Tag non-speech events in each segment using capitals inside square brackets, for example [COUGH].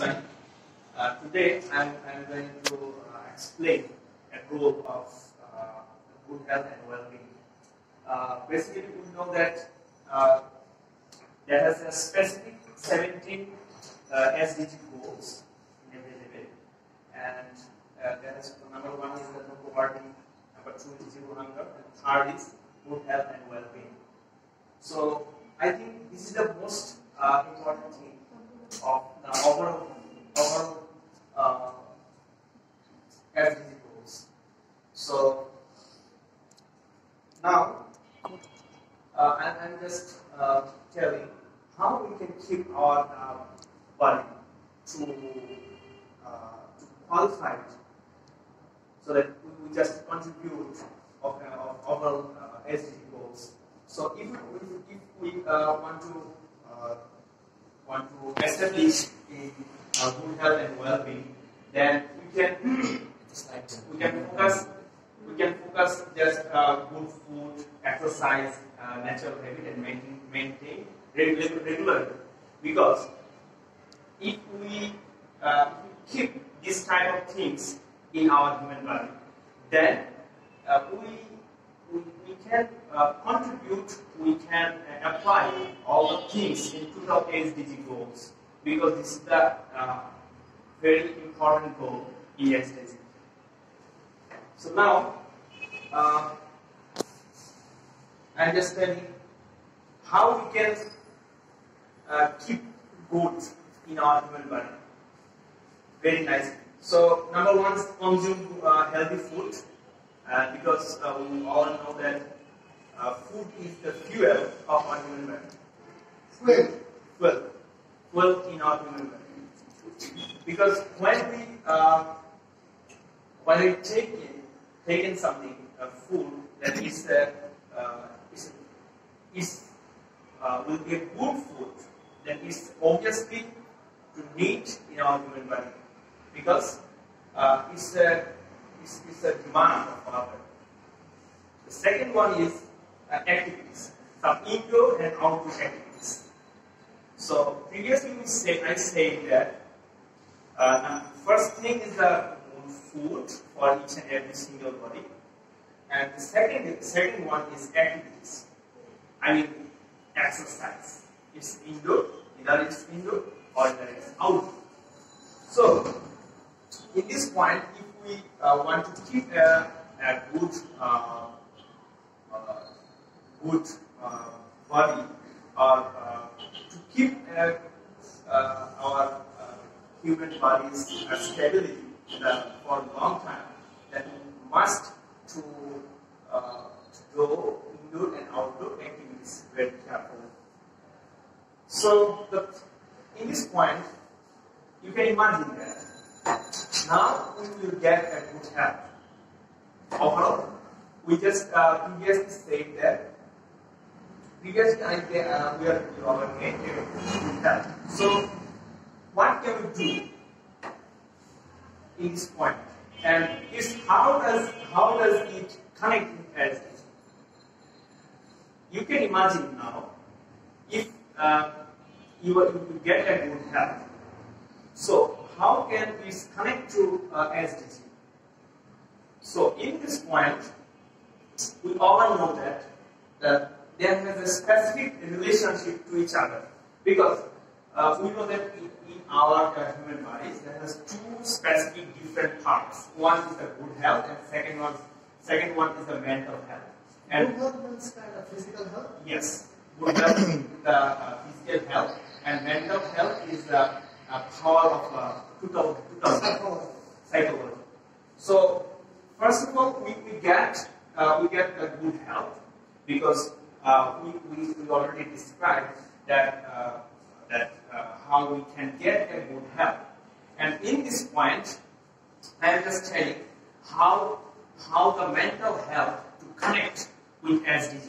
Uh, today I'm, I'm, going to uh, explain a goal of uh, good health and well-being. Uh, basically, we know that uh, there has a specific 17 uh, SDG goals in available, and there is number one is the no poverty, number two is zero hunger, and third is good health and well-being. So I think this is the most important thing of the overall overall uh, goals. So now uh, I'm, I'm just uh, telling how we can keep our uh, body to, uh, to qualify it so that we, we just contribute of, uh, overall uh, SDG goals. So if, we- if we uh, want to uh, want to establish a, good health and well-being, then we can [CLEARS THROAT] we can focus we can focus just uh, good food, exercise, uh, natural habit, and maintain maintain regular, regularly. Because if we, uh, keep this type of things in our human body, then uh, we, we we can uh, contribute, we can uh, apply all the things in total SDG goals because this is the uh, very important goal in SDG. So now, uh, telling how we can uh, keep good in our human body. Very nice. So number one consume uh, healthy food uh, because uh, we all know that uh, food is the fuel of our human body. Well, Well, well in our human body. Because when we uh, when we take in, take in something, uh, food that is uh, uh, is, is uh, will be a good food that is obviously to need in our human body because uh, it's a it's a demand of body. The second one is uh, activities, some indoor and outdoor activities. So previously we said I said that uh, first thing is the food for each and every single body, and the second second one is activities. I mean exercise. It's indoor, either it's indoor or either it's outdoor. So in this point, we uh, want to keep a, a good uh, uh, good body or to keep uh, our human body's uh, stability for a long time, then we must to, uh, to do indoor and outdoor activities very carefully. So the, in this point, you can imagine that now we will get a good health. Overall, we just uh, previously said that previously I get, uh, we are are getting good health. So what can we do in this point? And is how does how does it connect with health? You can imagine now if uh, you, you get a good health. So how can this connect to uh, SDG? So in this point, we all know that that there has a specific relationship to each other because uh, we know that in, in our uh, human bodies there has two specific different parts. One is the good health, and second one second one is the mental health. And good health means kind of physical health. Yes, good health is the uh, physical health, and mental health is the power of uh, total, total Psychology. psychology. So, first of all, we, we get uh, we get a good health because uh, we, we, we already described that uh, that uh, how we can get a good health. And in this point, I am just telling how how the mental health to connect with SDG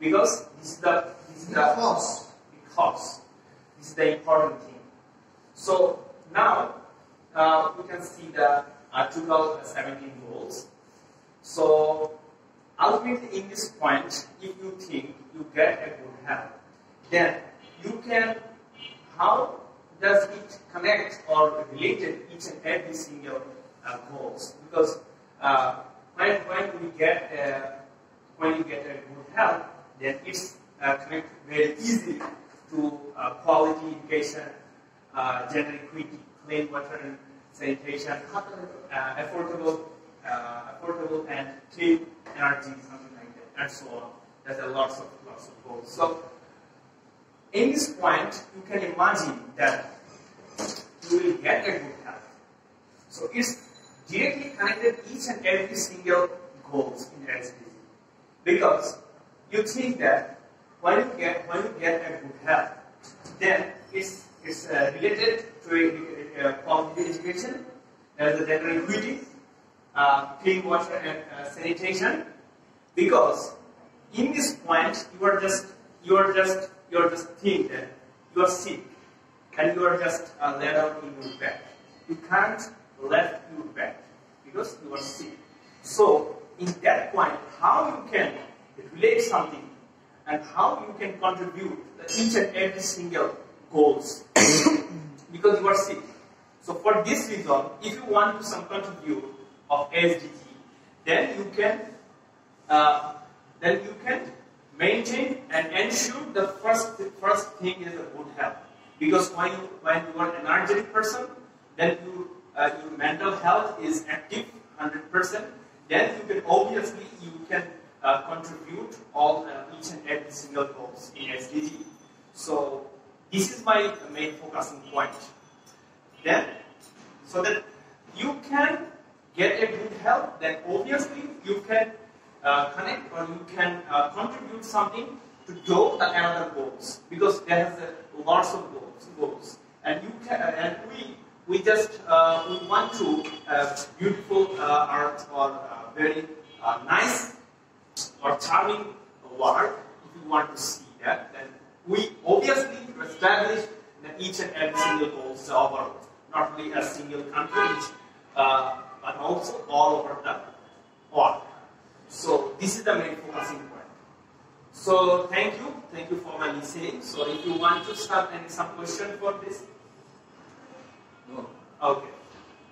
because this is the this is the Because. because this is the important thing. So now uh, we can see the uh, 2017 goals. So ultimately, in this point, if you think you get a good health, then you can how does it connect or related each and every single uh, goals? Because uh, when, when we get uh, when you get a good health, then it's uh, connected very easily to uh, quality education, uh, gender equity, clean water and sanitation, uh, affordable, uh, affordable and clean energy, something like that, and so on. There's a lots of lots of goals. So in this point, you can imagine that you will get a good health. So it's directly connected each and every single goals in SDG. Because you think that when you get when you get a good health, then it's it's uh, related to quality education, as the gender equity, uh, clean water and uh, sanitation. Because in this point, you are just you are just you are just think that you are sick and you are just uh, laid out in your bed. You can't left your bed because you are sick. So in that point, how you can relate something and how you can contribute each and every single goals [COUGHS] because you are sick. So for this reason, if you want to some contribute of SDG, then you can uh, then you can maintain and ensure the first the first thing is a good health. Because when you when you are an energetic person, then you uh, your mental health is active 100%. Then you can obviously you can uh, contribute all uh, each and every single goals in SDG. So this is my main focusing point. Then, so that you can get a good help, then obviously you can uh, connect or you can uh, contribute something to do the another goals because there has uh, lots of goals, goals, and you can uh, and we we just uh, we want to uh, beautiful art or very nice or charming world. If you want to see that, then we obviously establish that each and every single goal is our not only a single country, uh, but also all over the world. So this is the main focusing point. So thank you, thank you for my listening. So if you want to start any some question for this, No. okay.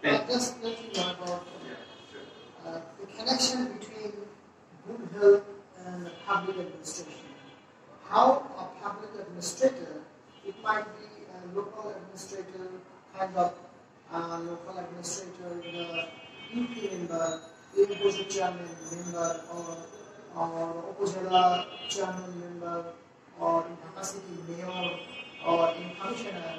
Thank Uh, just let you know about Yeah, sure. uh, the connection between good health and public administration. How a public administrator, it might be a local administrator, kind of uh, local administrator, the UP member, opposite chairman member, or or Upazila chairman member, or in Dhaka city mayor, or in commissioner,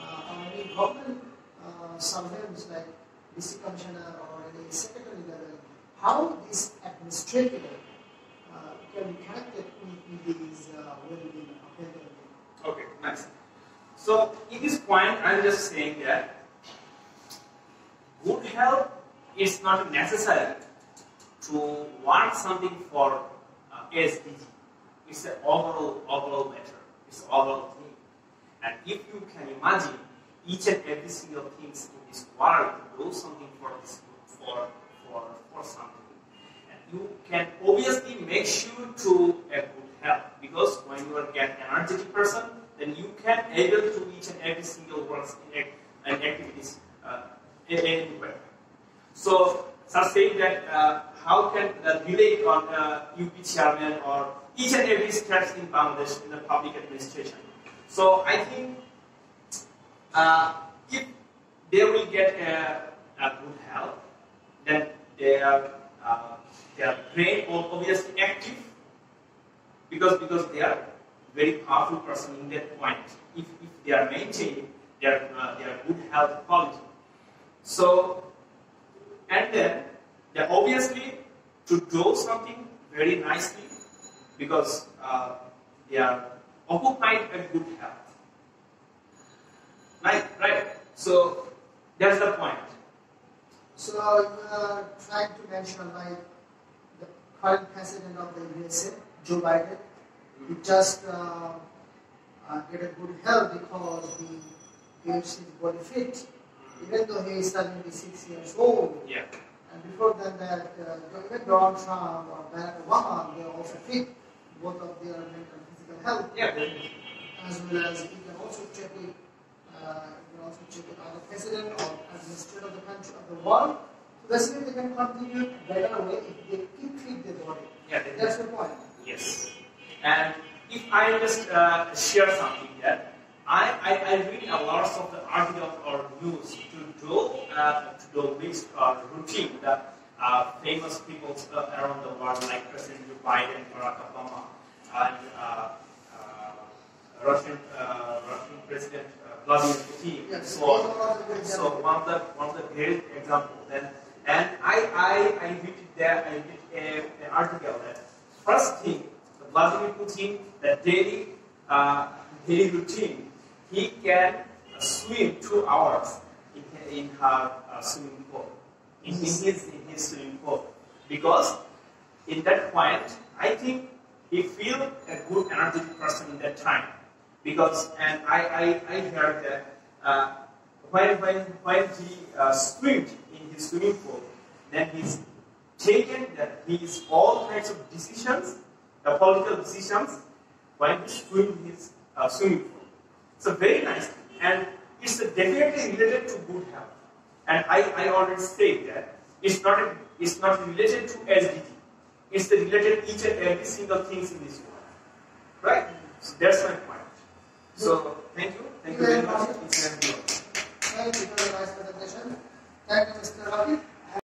uh, or any government uh, surveillance like district commissioner or any secretary level, how this administrator uh, can with these uh. Okay, nice. So in this point, I'm just saying that good health is not necessary to want something for uh, SDG. It's an overall overall matter. It's an overall thing. And if you can imagine each and every single things in this world do something for this for for for something, you can obviously make sure to a good health because when you are get energetic person, then you can able to each and every single works in and activities uh, anywhere. So, some saying that uh, how can uh, relate on uh, UP chairman or each and every steps in Bangladesh in the public administration. So I think uh, if they will get a, a good health, then their uh, are brain will obviously active because because they are very powerful person in that point. If, if they are maintaining their uh, their good health quality, so and then they obviously to do something very nicely because uh, they are occupied a good health. Right, right. So that's the point. So you are trying to mention like current president of the USA, Joe Biden, he just uh, uh, get a good health because he keeps his body fit, even though he is 76 years old. Yeah. And before then, that uh, even Donald Trump or Barack Obama, they are also fit, both of their mental and physical health, Yeah. as well as he can also check it, uh, you can also check it out the president or administrator of the country of the world. Basically, they can contribute better way if they keep treat their body. Yeah, they- That's the point. Yes. And if I just uh, share something here, I, I, I read a lot of the articles or news to do uh, to do list or routine that uh, famous people uh, around the world like President Joe Biden, Barack Obama, and uh, uh, Russian uh, Russian President uh, Vladimir Putin, and Yes, so on. these are all So one of the one of the great examples. Then I I I read there. I read a, an article that first thing Vladimir Putin the daily uh, daily routine he can uh, swim two hours in in her uh, swimming pool in, in his in his swimming pool because in that point I think he feel a good energetic person in that time because and I I, I heard that uh, when when when he uh, swim in his swimming pool then he's taken that he is all kinds of decisions the political decisions when he's in his uh, swimming pool it's a very nice thing and it's definitely related to good health and I, I already said that it's not a, it's not related to SDG it's related each and every single things in this world right so that's my point so thank you thank you very much. Thank you for the nice presentation. Thank you, Mr. Rafi.